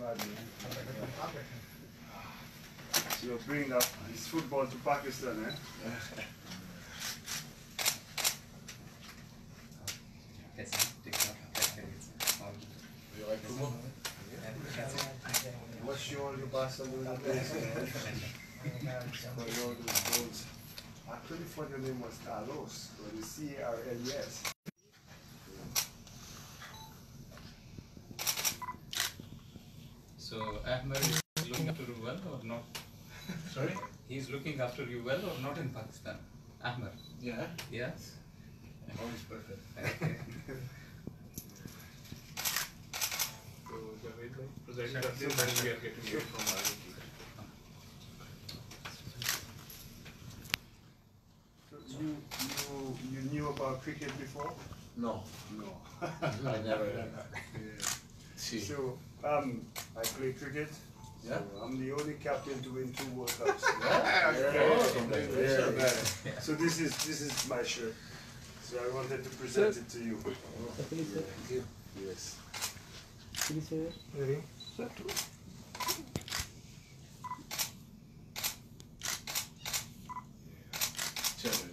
So you bring up this football to Pakistan, eh? You like football? What's your your Barcelona days, man? For all those actually thought your name was Carlos, but it's C-A-R-L-E-S. Fatmer is looking after you well or not? Sorry? He's looking after you well or not in Pakistan? Ahmer. Yeah? Yes. All is perfect. So, so You, you, you knew about cricket before? No. No. I never. Yeah. See. So, um, I play cricket. Yeah? So I'm the only captain to win two World Cups. Yeah? Yeah. Congratulations. Yeah. So this is this is my shirt. So I wanted to present it to you. Thank you. Yes. Ready? Tell me.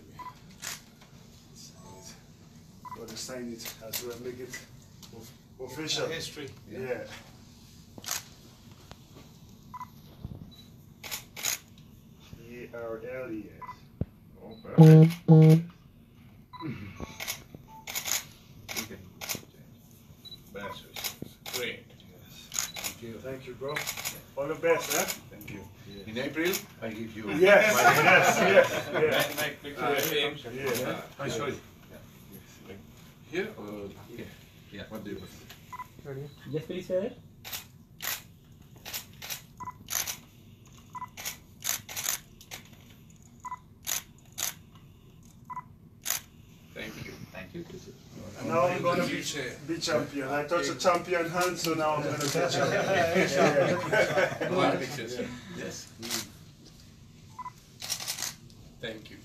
Got to sign it as well, make it of- official. History. Yeah. E R L E S. Oh, perfect. Best wishes. Great. Thank you. Thank you, bro. All the best, huh? Thank you. In April, I give you. Yes, my- yes, yes, yes. Make picture Uh, of him. Yeah. Oh, sorry. Here or here? Yeah. What do you prefer? Yes, please, sir. Thank you. Thank you. And now I'm gonna be, be champion. I touch a champion hand, so now I'm gonna be champion. One picture, sir. Yes. Thank you.